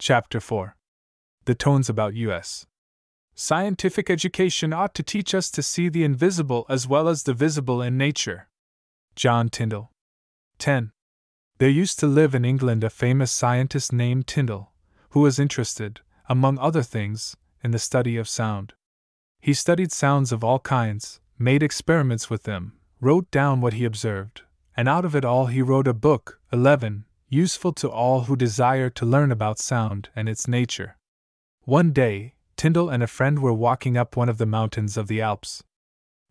Chapter 4 The Tones About U.S. Scientific education ought to teach us to see the invisible as well as the visible in nature. John Tyndall. 10. There used to live in England a famous scientist named Tyndall, who was interested, among other things, in the study of sound. He studied sounds of all kinds, made experiments with them, wrote down what he observed, and out of it all he wrote a book, 11, useful to all who desire to learn about sound and its nature. One day, Tyndall and a friend were walking up one of the mountains of the Alps.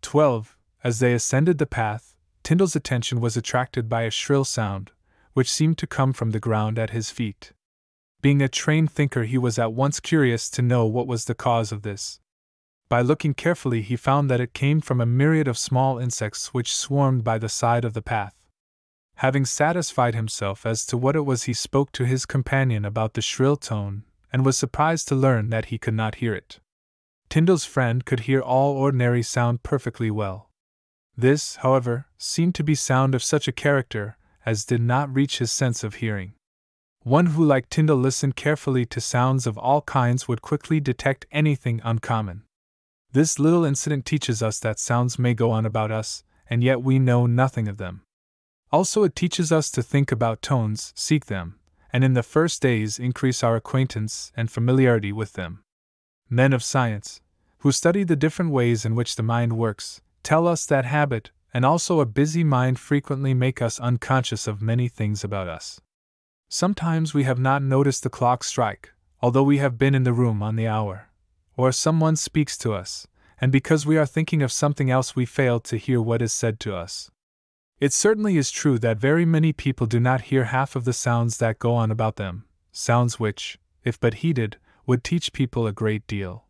12. As they ascended the path, Tyndall's attention was attracted by a shrill sound, which seemed to come from the ground at his feet. Being a trained thinker, he was at once curious to know what was the cause of this. By looking carefully, he found that it came from a myriad of small insects which swarmed by the side of the path. Having satisfied himself as to what it was, he spoke to his companion about the shrill tone and was surprised to learn that he could not hear it. Tyndall's friend could hear all ordinary sound perfectly well. This, however, seemed to be sound of such a character as did not reach his sense of hearing. One who, like Tyndall, listened carefully to sounds of all kinds would quickly detect anything uncommon. This little incident teaches us that sounds may go on about us, and yet we know nothing of them. Also, it teaches us to think about tones, seek them, and in the first days increase our acquaintance and familiarity with them. Men of science, who study the different ways in which the mind works, tell us that habit and also a busy mind frequently make us unconscious of many things about us. Sometimes we have not noticed the clock strike, although we have been in the room on the hour. Or someone speaks to us, and because we are thinking of something else, we fail to hear what is said to us. It certainly is true that very many people do not hear half of the sounds that go on about them, sounds which, if but heeded, would teach people a great deal.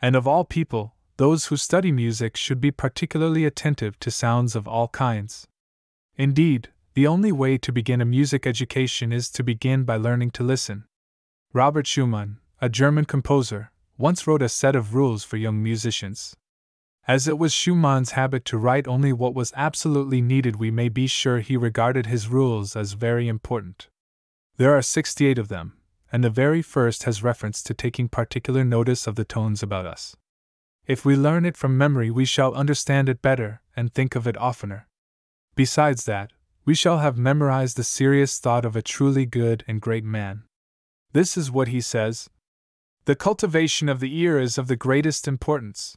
And of all people, those who study music should be particularly attentive to sounds of all kinds. Indeed, the only way to begin a music education is to begin by learning to listen. Robert Schumann, a German composer, once wrote a set of rules for young musicians. As it was Schumann's habit to write only what was absolutely needed, we may be sure he regarded his rules as very important. There are 68 of them, and the very first has reference to taking particular notice of the tones about us. If we learn it from memory, we shall understand it better and think of it oftener. Besides that, we shall have memorized the serious thought of a truly good and great man. This is what he says The cultivation of the ear is of the greatest importance.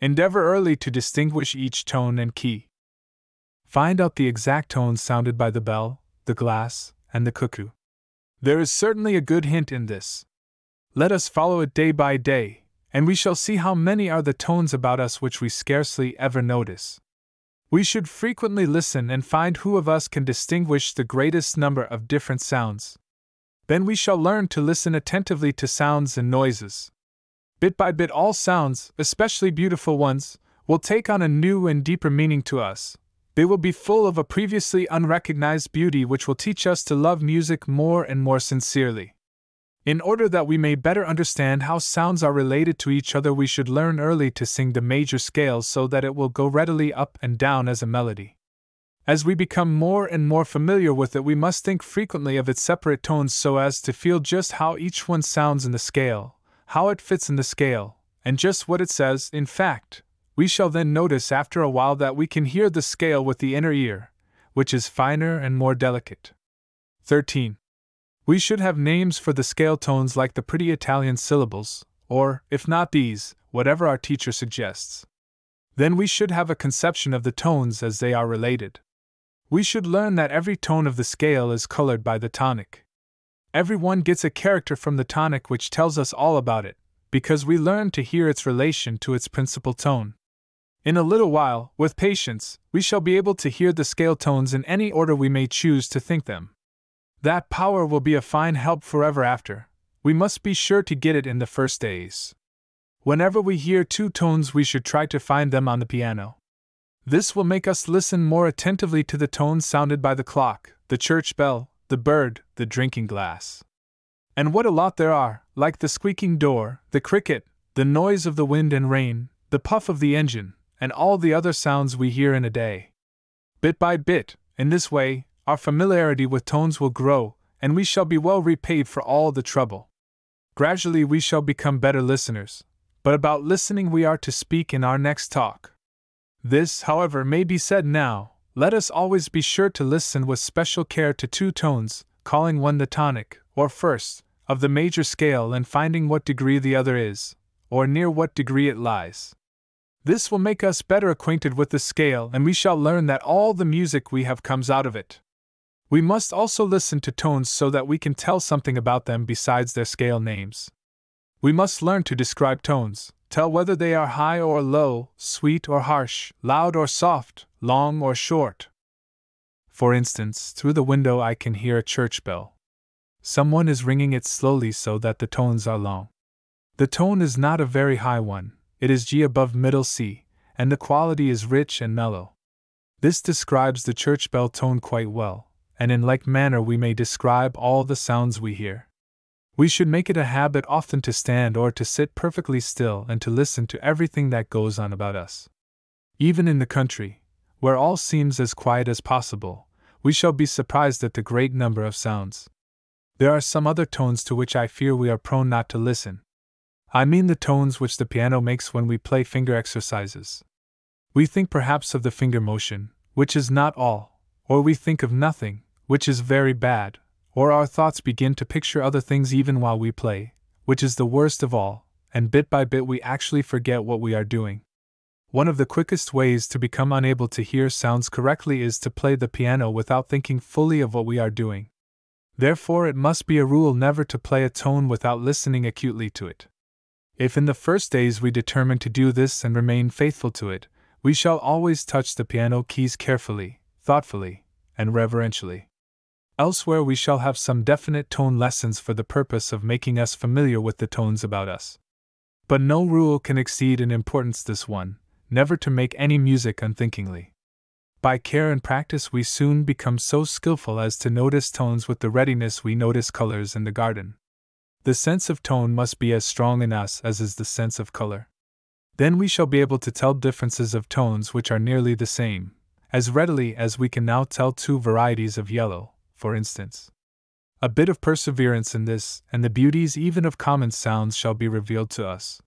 Endeavor early to distinguish each tone and key. Find out the exact tones sounded by the bell, the glass, and the cuckoo. There is certainly a good hint in this. Let us follow it day by day, and we shall see how many are the tones about us which we scarcely ever notice. We should frequently listen and find who of us can distinguish the greatest number of different sounds. Then we shall learn to listen attentively to sounds and noises. Bit by bit, all sounds, especially beautiful ones, will take on a new and deeper meaning to us. They will be full of a previously unrecognized beauty which will teach us to love music more and more sincerely. In order that we may better understand how sounds are related to each other, we should learn early to sing the major scales so that it will go readily up and down as a melody. As we become more and more familiar with it, we must think frequently of its separate tones so as to feel just how each one sounds in the scale, how it fits in the scale, and just what it says, in fact. We shall then notice after a while that we can hear the scale with the inner ear, which is finer and more delicate. 13. We should have names for the scale tones like the pretty Italian syllables, or, if not these, whatever our teacher suggests. Then we should have a conception of the tones as they are related. We should learn that every tone of the scale is colored by the tonic. Everyone gets a character from the tonic which tells us all about it, because we learn to hear its relation to its principal tone. In a little while, with patience, we shall be able to hear the scale tones in any order we may choose to think them. That power will be a fine help forever after. We must be sure to get it in the first days. Whenever we hear two tones, we should try to find them on the piano. This will make us listen more attentively to the tones sounded by the clock, the church bell, the bird, the drinking glass. And what a lot there are, like the squeaking door, the cricket, the noise of the wind and rain, the puff of the engine, and all the other sounds we hear in a day. Bit by bit, in this way, our familiarity with tones will grow, and we shall be well repaid for all the trouble. Gradually we shall become better listeners, but about listening we are to speak in our next talk. This, however, may be said now let us always be sure to listen with special care to two tones, calling one the tonic, or first, of the major scale and finding what degree the other is, or near what degree it lies. This will make us better acquainted with the scale, and we shall learn that all the music we have comes out of it. We must also listen to tones so that we can tell something about them besides their scale names. We must learn to describe tones, tell whether they are high or low, sweet or harsh, loud or soft, long or short. For instance, through the window I can hear a church bell. Someone is ringing it slowly so that the tones are long. The tone is not a very high one, it is G above middle C, and the quality is rich and mellow. This describes the church bell tone quite well, and in like manner we may describe all the sounds we hear. We should make it a habit often to stand or to sit perfectly still and to listen to everything that goes on about us. Even in the country, where all seems as quiet as possible, we shall be surprised at the great number of sounds. There are some other tones to which I fear we are prone not to listen. I mean the tones which the piano makes when we play finger exercises. We think perhaps of the finger motion, which is not all, or we think of nothing, which is very bad, or our thoughts begin to picture other things even while we play, which is the worst of all, and bit by bit we actually forget what we are doing. One of the quickest ways to become unable to hear sounds correctly is to play the piano without thinking fully of what we are doing. Therefore, it must be a rule never to play a tone without listening acutely to it. If in the first days we determine to do this and remain faithful to it, we shall always touch the piano keys carefully, thoughtfully, and reverentially. Elsewhere, we shall have some definite tone lessons for the purpose of making us familiar with the tones about us. But no rule can exceed in importance this one, never to make any music unthinkingly. By care and practice, we soon become so skillful as to notice tones with the readiness we notice colors in the garden. The sense of tone must be as strong in us as is the sense of color. Then we shall be able to tell differences of tones which are nearly the same, as readily as we can now tell two varieties of yellow, for instance. A bit of perseverance in this, and the beauties even of common sounds shall be revealed to us.